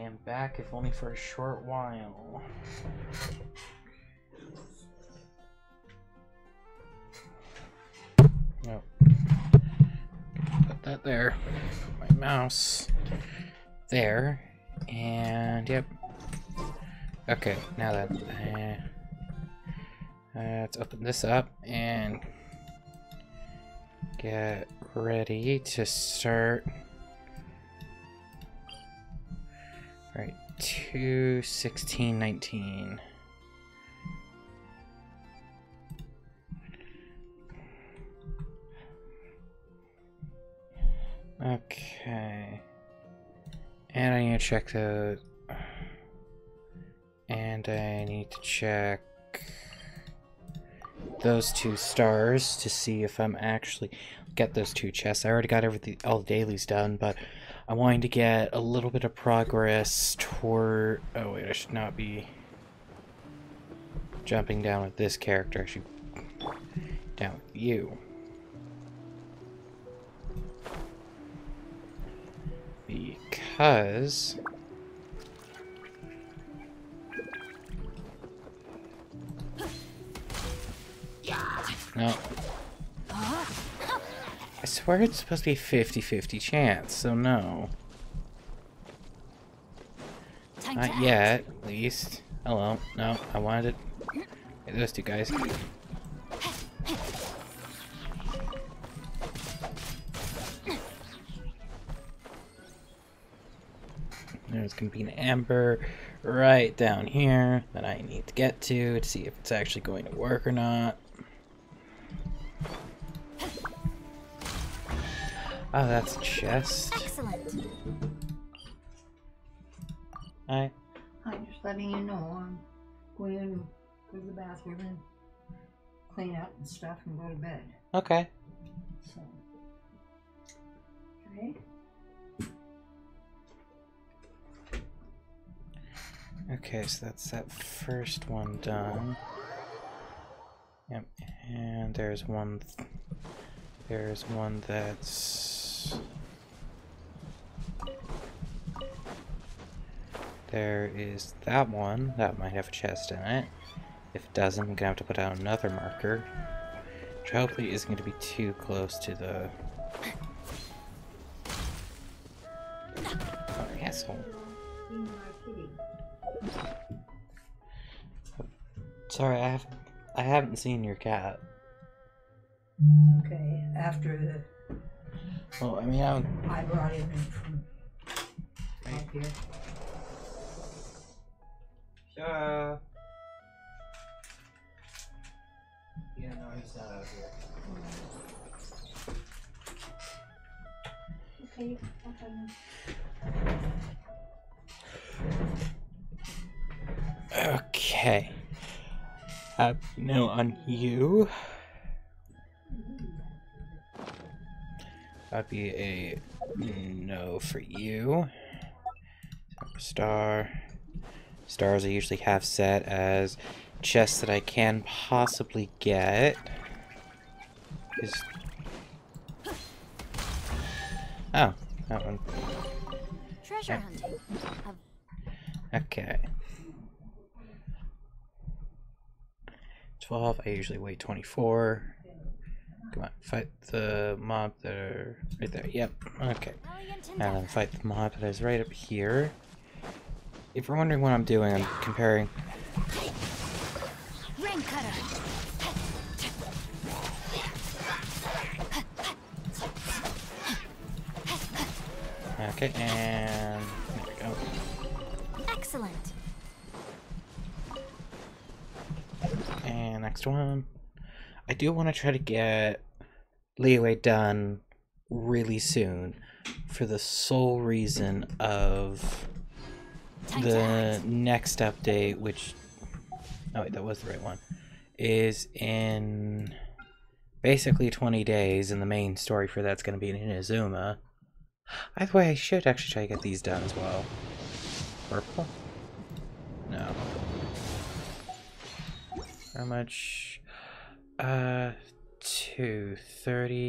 am back, if only for a short while. Put that there. Put my mouse there. And, yep. Okay, now that... Uh, let's open this up and get ready to start. Right, two sixteen nineteen. Okay. And I need to check the... And I need to check those two stars to see if I'm actually get those two chests. I already got everything, all the dailies done, but I wanted to get a little bit of progress toward. Oh wait, I should not be jumping down with this character. I should down with you. Because No. I swear it's supposed to be 50-50 chance, so no. Time Not yet, at least. Oh, Hello. No, I wanted it. Hey, those two guys. There's gonna be an amber right down here that I need to get to to see if it's actually going to work or not. Oh, that's a chest. Excellent. Hi. Hi, just letting you know um, I'm going to go to the bathroom and clean up and stuff and go to bed. Okay. So. Okay. Okay, so that's that first one done. Yep, and there's one. Th there's one that's there is that one. That might have a chest in it. If it doesn't, I'm gonna have to put out another marker. Which hopefully isn't gonna be too close to the... Oh, asshole. Sorry, I haven't, I haven't seen your cat. Okay, after the well, I mean, I'm... I brought him in from right up here. Yeah. Yeah, no, he's not out here. Okay, Okay. Uh, no, on you. That'd be a no for you. Star. Stars I usually have set as chests that I can possibly get. Is Oh, that one. Treasure hunting. Okay. 12, I usually wait 24. Come on, fight the mob that are right there. Yep, okay. And then fight the mob that is right up here. If you're wondering what I'm doing, I'm comparing... Ring cutter. Okay, and there we go. Excellent. And next one. I do want to try to get Liyue done really soon for the sole reason of the next update, which oh wait, that was the right one, is in basically 20 days, and the main story for that's going to be in Inazuma. Either way, I should actually try to get these done as well. Purple? No. How much? Uh, two.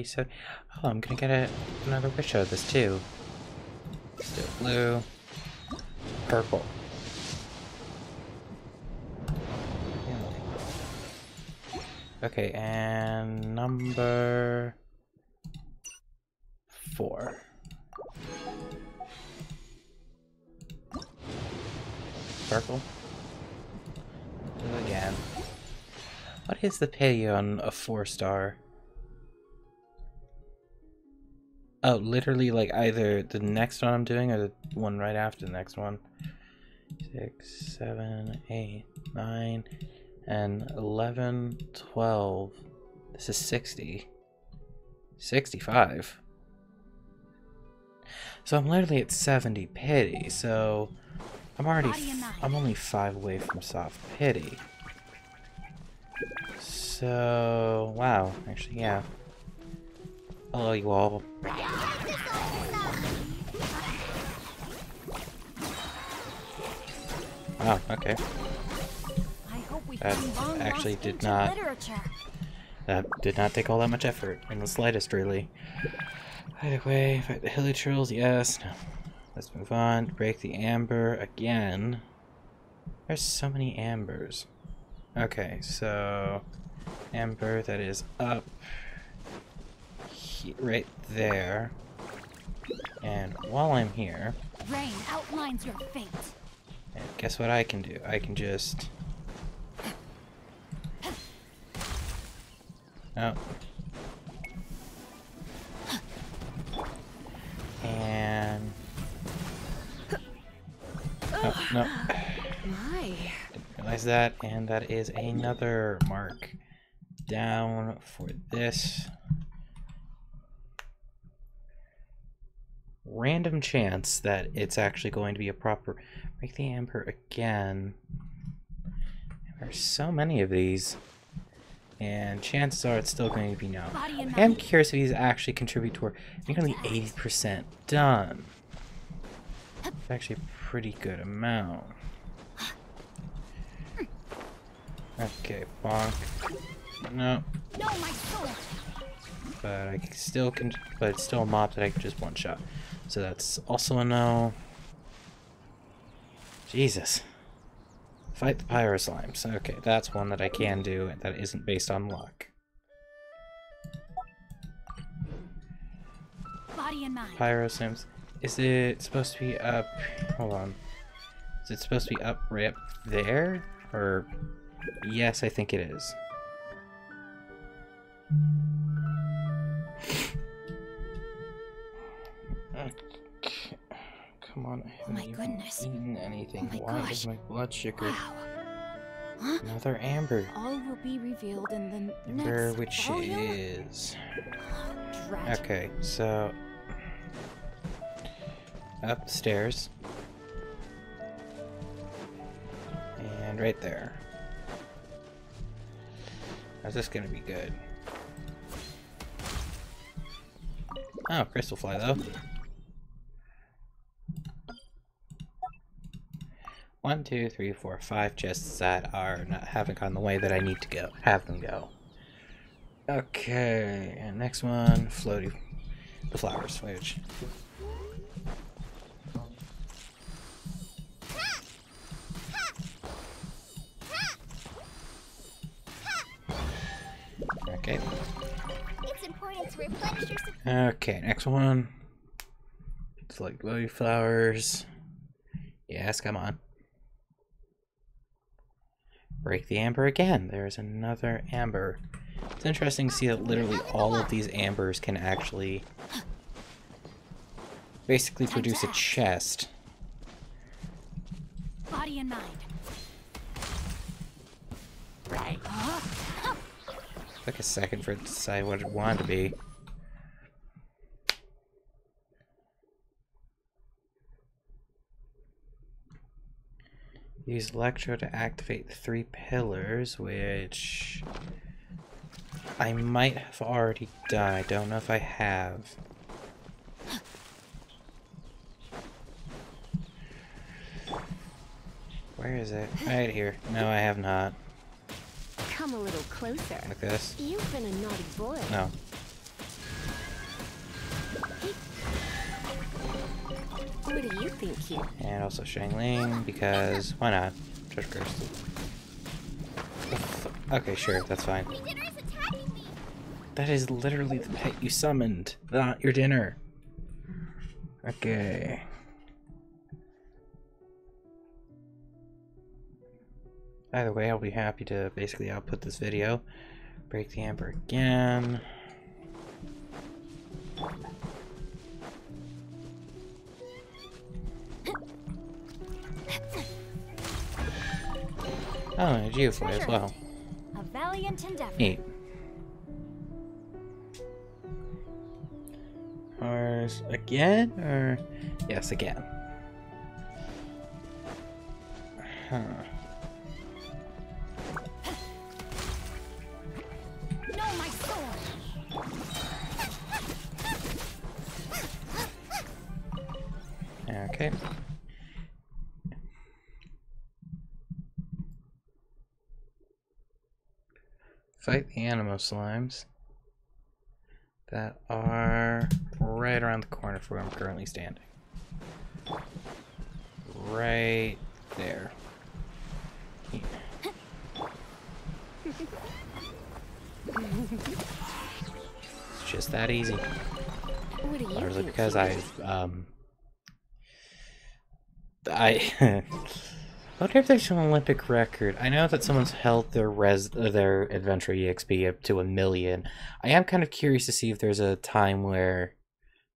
So, oh, I'm gonna get a, another wish out of this too. Still blue. purple. Okay, and number four. Purple. Again. What is the pay on a four star? Oh, literally like either the next one I'm doing or the one right after the next one. Six, seven, eight, nine, and 11, 12. This is 60. 65. So I'm literally at 70 pity, so I'm already, I'm only five away from soft pity. So, wow, actually, yeah. Hello, you all. Wow, okay. I hope we That actually did not- That did not take all that much effort, in the slightest, really. Either way, fight the hilichurls, yes. No. Let's move on. Break the amber again. There's so many ambers. Okay, so amber that is up he- right there. And while I'm here, Rain outlines your fate. and guess what I can do? I can just. Oh. And. Oh, no. My. Didn't that. And that is another mark down for this. Random chance that it's actually going to be a proper. Break the amber again. There's so many of these. And chances are it's still going to be no. I am curious if these actually contribute toward nearly 80% done. It's actually a pretty good amount. Okay, bonk. No, No, my sword. but I can still can, but it's still a mob that I can just one shot. So that's also a no. Jesus. Fight the pyro slimes. Okay, that's one that I can do that isn't based on luck. Body and mind. Pyro Sims. Is it supposed to be up? Hold on. Is it supposed to be up right up there? Or yes, I think it is. Okay. Come on, I oh haven't my even goodness. eaten anything. Oh my Why gosh. is my blood sugar? Wow. Huh? Another amber. All will be revealed in the Amber, next which volume. is Dread. Okay, so upstairs. And right there. How's this gonna be good? Oh, crystal fly though. One, two, three, four, five chests that are not haven't gone the way that I need to go. Have them go. Okay, and next one, floaty, the flowers, which. Okay. It's important to replenish your. Okay, next one. It's like glowy flowers. Yes, come on. Break the amber again. There's another amber. It's interesting to see that literally all of these ambers can actually basically produce a chest. Took a second for it to decide what it wanted to be. Use Electro to activate three pillars, which I might have already done. I don't know if I have. Where is it? Right here. No, I have not. Come a little closer. Like this? You've been a naughty boy. No. What do you think, cute? And also Xiangling, because why not? Treasure Curse. Okay, sure, that's fine. My dinner is attacking me. That is literally the pet you summoned, not your dinner. Okay. Either way, I'll be happy to basically output this video. Break the amber again. Oh, and a Geofoy as well. A valiant endeavor. Neat. Ours again? Or. Yes, again. Huh. Okay. Fight the Anemo Slimes that are right around the corner from where I'm currently standing. Right there. Here. It's just that easy. What do you Largely because? I've um I I wonder if there's an Olympic record. I know that someone's held their res uh, their adventure EXP up to a million. I am kind of curious to see if there's a time where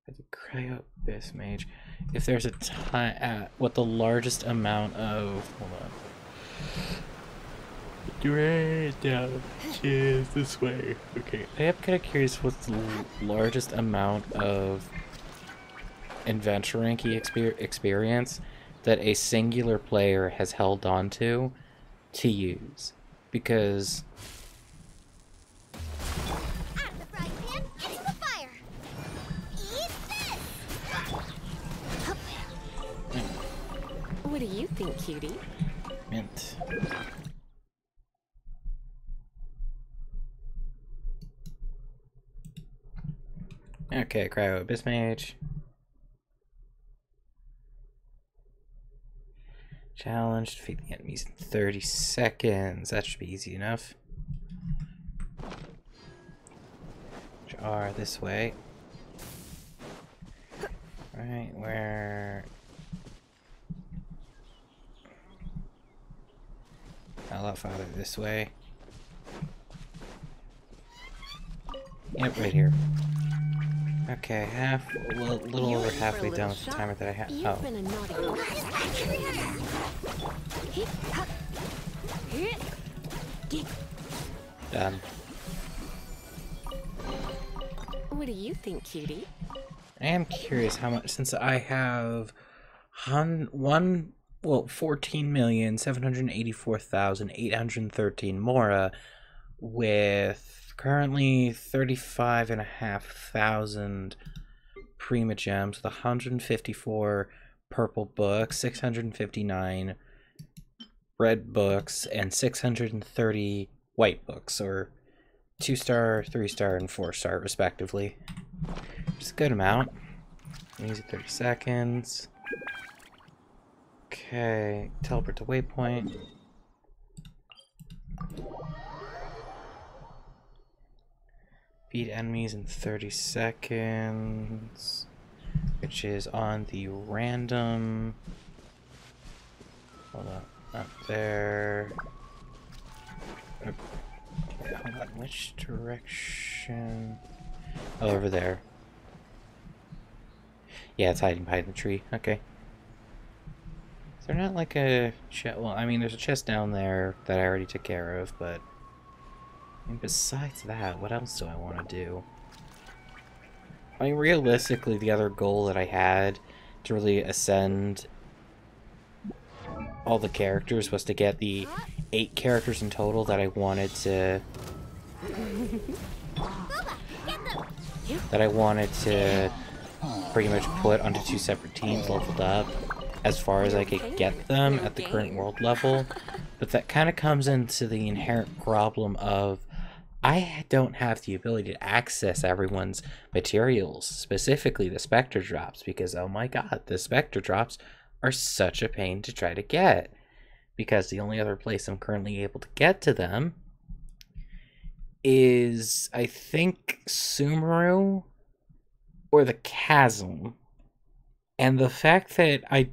the Cryo Abyss Mage, if there's a time uh, what the largest amount of hold on. Right down is this way. Okay. I am kind of curious what's the largest amount of adventure ranking exper- experience that a singular player has held on to to use. Because Out of the frying pan, into the fire. Eat this. What do you think, cutie? mint. Okay, Cryo Abyss Mage. Challenge, defeat the enemies in 30 seconds. That should be easy enough. Which are this way. Right, where... A lot farther this way. Yep, right here. Okay, half, a little, little over in for a halfway done with the timer that I. You've Oh, Damn. What do you think, cutie? I am curious how much, since I have hun one, well, 14,784,813 Mora with currently 35,500 Primogems, with 154 Purple books, 659 red books, and six hundred and thirty white books, or two star, three star, and four star respectively. Just a good amount. Easy 30 seconds. Okay, teleport to waypoint. Beat enemies in 30 seconds. Which is on the random. Hold up. Up there. Up-. Which direction? Oh, over there. Yeah, it's hiding behind the tree. Okay. Is there not like a chest? Well, I mean, there's a chest down there that I already took care of, but mean, besides that, what else do I want to do? I mean, realistically, the other goal that I had to really ascend all the characters was to get the eight characters in total that I wanted to that I wanted to pretty much put onto two separate teams leveled up as far as I could get them at the current world level. But that kind of comes into the inherent problem of I don't have the ability to access everyone's materials, specifically the Spectre drops, because oh my god, the Spectre drops are such a pain to try to get. Because the only other place I'm currently able to get to them is, I think, Sumeru or the Chasm. And the fact that I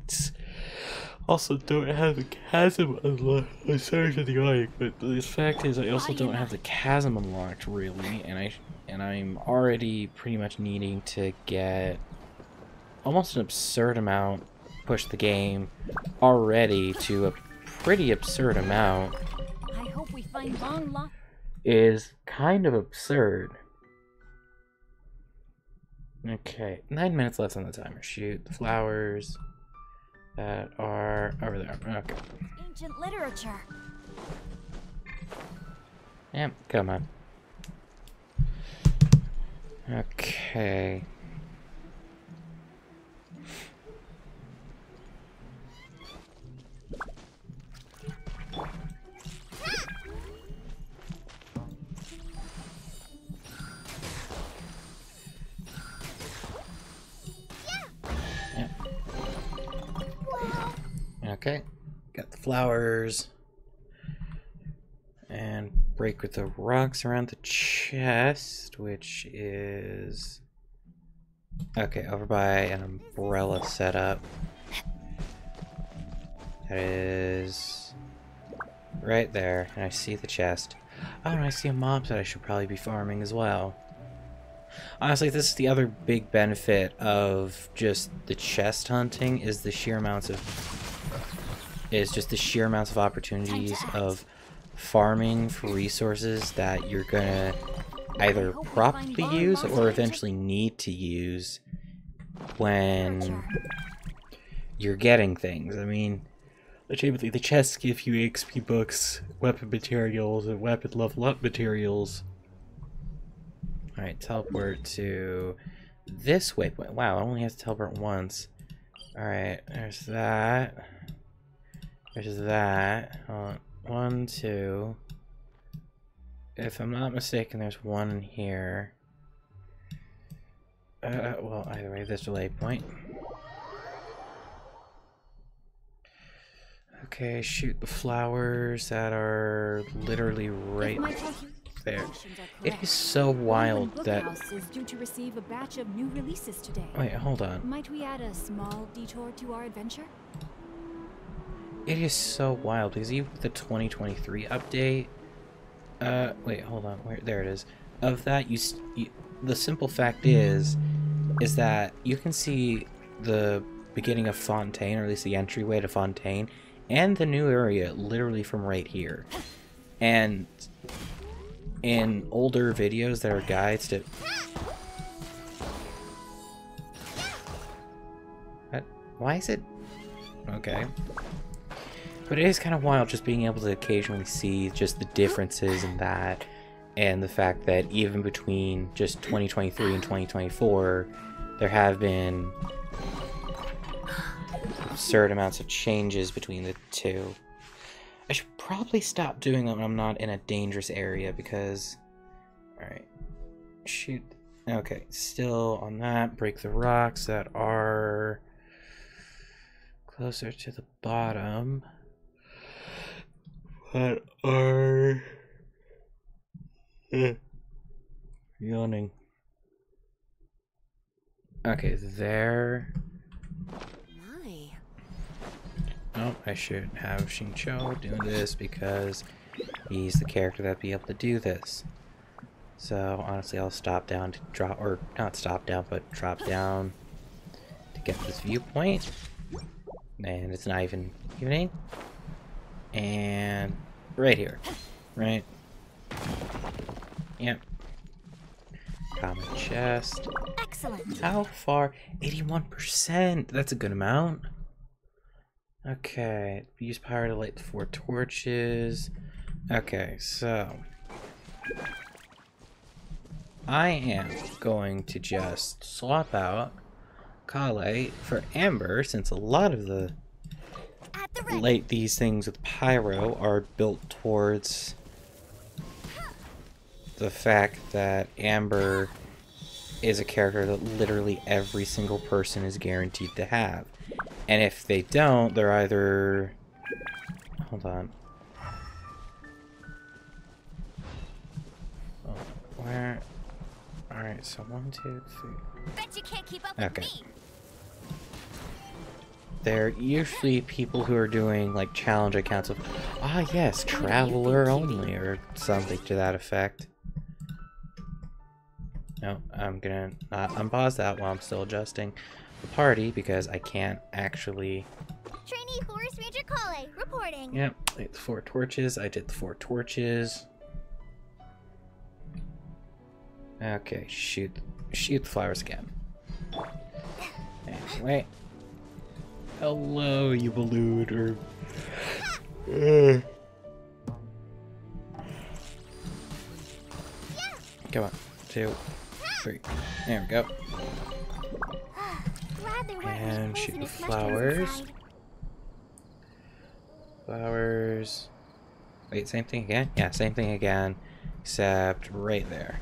also don't have the Chasm unlocked. I'm sorry for the yawning, but the fact is, I also don't have the Chasm unlocked really, and I and I'm already pretty much needing to get almost an absurd amount push the game already to a pretty absurd amount I hope we find long is kind of absurd. Okay, nine minutes left on the timer. Shoot the flowers that are over there. Okay. Ancient literature. Yep, come on. Okay. Flowers. And break with the rocks around the chest, which is. Okay, over by an umbrella setup. That is. Right there, and I see the chest. Oh, and I see a mob that I should probably be farming as well. Honestly, this is the other big benefit of just the chest hunting is the sheer amounts of is just the sheer amounts of opportunities of farming for resources that you're gonna either hope properly use or eventually need to use when you're getting things. I mean, legitimately, the chests give you XP books, weapon materials, and weapon level up materials. Alright, teleport to this waypoint. Wow, I only have to teleport once. Alright, there's that. There's that. On. One, two. If I'm not mistaken, there's one in here. Uh, well, either way, this delay point. Okay, shoot the flowers that are literally right If my calculations there. It is so wild that. House due to receive a batch of new releases today. Wait, hold on. Might we add a small detour to our adventure? It is so wild because even with the 2023 update, uh, wait, hold on, where there it is. Of that, you, you, the simple fact is, is that you can see the beginning of Fontaine, or at least the entryway to Fontaine, and the new area literally from right here. And in older videos, there are guides to. What? Why is it? Okay. But it is kind of wild just being able to occasionally see just the differences in that and the fact that even between just 2023 and 2024 there have been absurd amounts of changes between the two. I should probably stop doing that when I'm not in a dangerous area because alright. Shoot. Okay, still on that, break the rocks that are closer to the bottom. That are Eh. yawning. Okay, there. My. Oh, I should have Xingqiu doing this because he's the character that'd be able to do this. So honestly, I'll stop down to drop, or not stop down, but drop down to get this viewpoint. And it's not even evening. And right here, right? Yep. Common chest. Excellent. How far? 81%! That's a good amount. Okay. Use power to light the four torches. Okay, so. I am going to just swap out Collei for Amber since a lot of the At the ready. Light these things with pyro are built towards the fact that Amber is a character that literally every single person is guaranteed to have. And if they don't, they're either... Hold on. Oh, Where... Alright, so one, two, three... Bet you can't keep up Okay. with me. They're usually people who are doing like challenge accounts of, ah yes, traveler only, or something to that effect. No, I'm gonna not unpause that while I'm still adjusting the party because I can't actually. Trainee Forest Ranger Collei reporting. Yep, like the four torches. I did the four torches. Okay, shoot, shoot the flowers again. Anyway. Hello, you balloon, or... Come on, two, three. There we go. Glad there weren't And any shoot the flowers. Flowers. Wait, same thing again? Yeah, same thing again, except right there.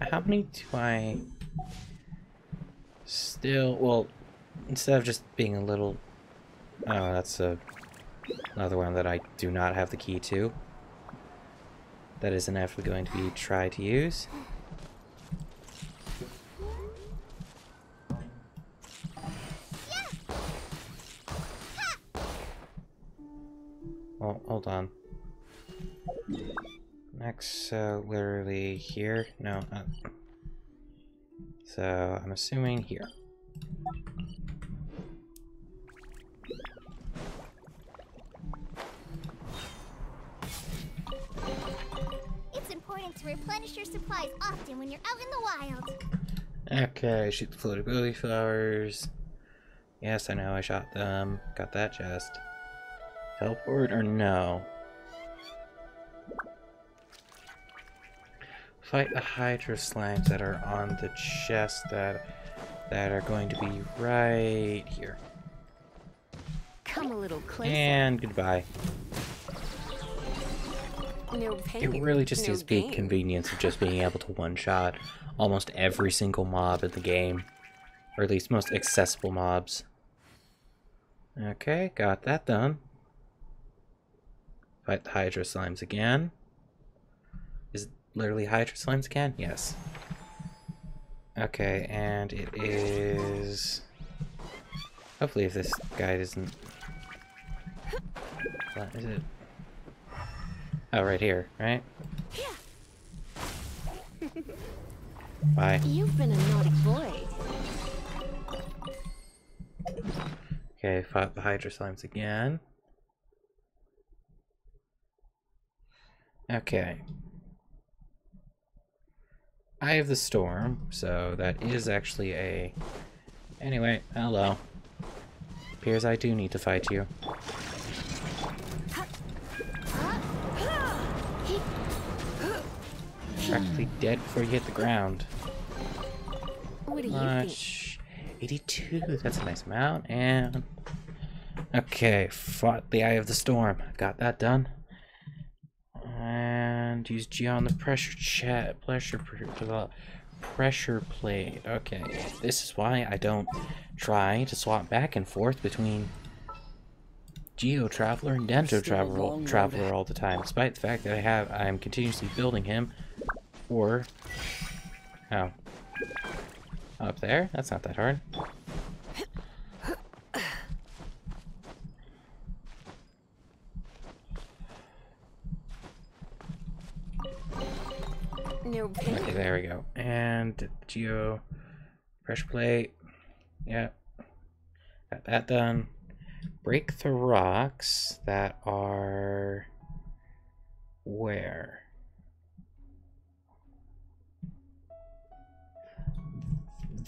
How many do I still? Well, instead of just being a little. Oh, that's a another one that I do not have the key to. That is inevitably going to be try to use. Well, hold on. Next, uh, literally here? No. So, I'm assuming here. To replenish your supplies often when you're out in the wild. Okay, shoot the floatability flowers. Yes, I know, I shot them. Got that chest. Teleport or no? Fight the Hydro slimes that are on the chest that that are going to be right here. Come a little closer. And goodbye. No It really just no is the convenience of just being able to one-shot almost every single mob in the game. Or at least most accessible mobs. Okay, got that done. Fight the Hydro Slimes again. Is it literally Hydro Slimes again? Yes. Okay, and it is... Hopefully if this guy doesn't... Is it? Oh, right here, right? Bye. You've been a naughty boy. Okay, fought the Hydro Slimes again. Okay. Eye of the Storm, so that is actually a... Anyway, hello. Appears I do need to fight you. Practically dead before you hit the ground. What do you think? Much. 82, that's a nice amount. And. Okay, fought the Eye of the Storm. Got that done. And use G on the pressure chat. Pressure, pr- pressure plate. Okay, this is why I don't try to swap back and forth between Geo Traveler and Dendro Traveler. Traveler all the time, despite the fact that I have I'm continuously building him. Or, oh, up there? That's not that hard. No pain. Okay, there we go. And geo pressure plate. Yep. Got that done. Break the rocks that are where?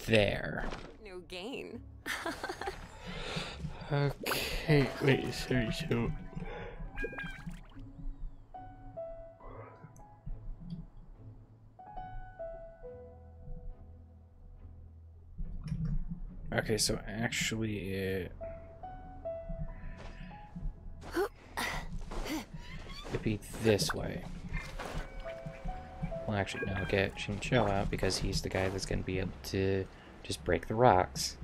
There. No gain. Okay, wait, sorry, so. Okay, so actually it. It'd be this way. Well, actually, no, Get shouldn't out because he's the guy that's going to be able to just break the rocks.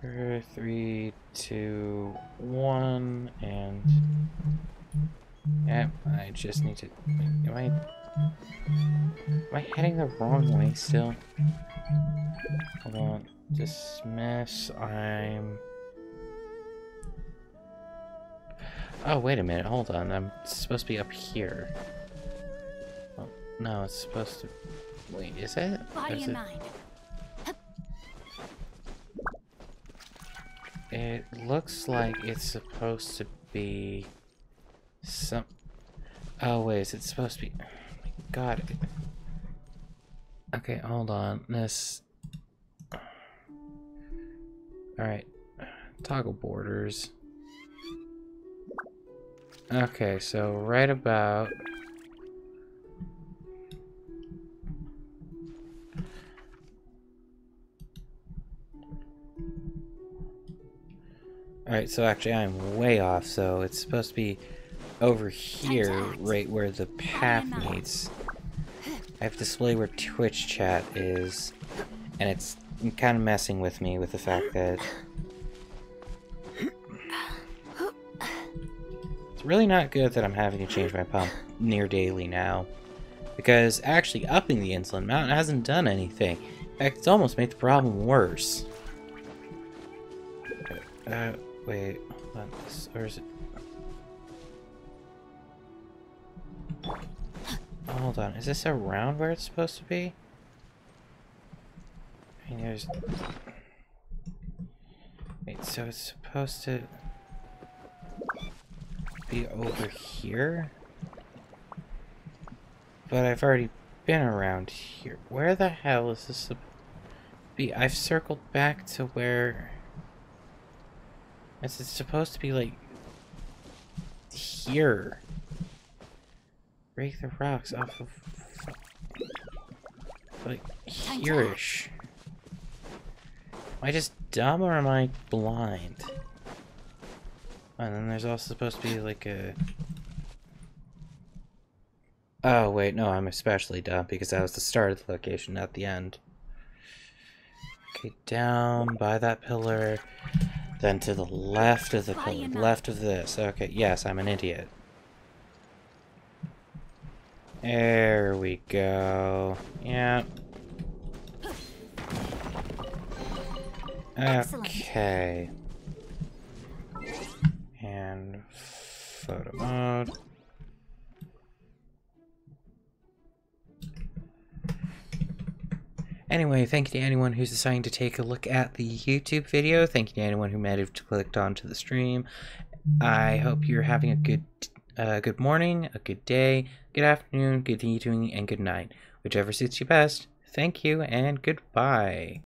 Four, three, two, one, and. Yep, I just need to. Am I. Am I heading the wrong way still? Hold on. Dismiss. I'm. Oh, wait a minute. Hold on. I'm supposed to be up here. No, it's supposed to. Wait, is it? Body and it... mind. It looks like it's supposed to be some. Oh wait, is it supposed to be? Oh my God. Okay, hold on. This. All right, toggle borders. Okay, so right about. Alright, so actually I'm way off, so it's supposed to be over here, right where the path meets. I have to display where Twitch chat is, and it's kind of messing with me with the fact that... It's really not good that I'm having to change my pump near daily now. Because actually upping the insulin amount hasn't done anything. In fact, it's almost made the problem worse. Uh, wait, hold on, this, or is it? Hold on, is this around where it's supposed to be? I mean, there's... Wait, so it's supposed to be over here? But I've already been around here. Where the hell is this be? I've circled back to where... Is it supposed to be like here? Break the rocks off of like here-ish. Am I just dumb or am I blind? Oh, and then there's also supposed to be like a. Oh wait, no, I'm especially dumb because that was the start of the location, not the end. Okay, down by that pillar. Then to the left of the pillar, left of this. Okay, yes, I'm an idiot. There we go. Yeah. Okay. And photo mode. Anyway, thank you to anyone who's deciding to take a look at the YouTube video. Thank you to anyone who might have clicked onto the stream. I hope you're having a good uh, good morning, a good day, good afternoon, good evening, and good night. Whichever suits you best. Thank you and goodbye.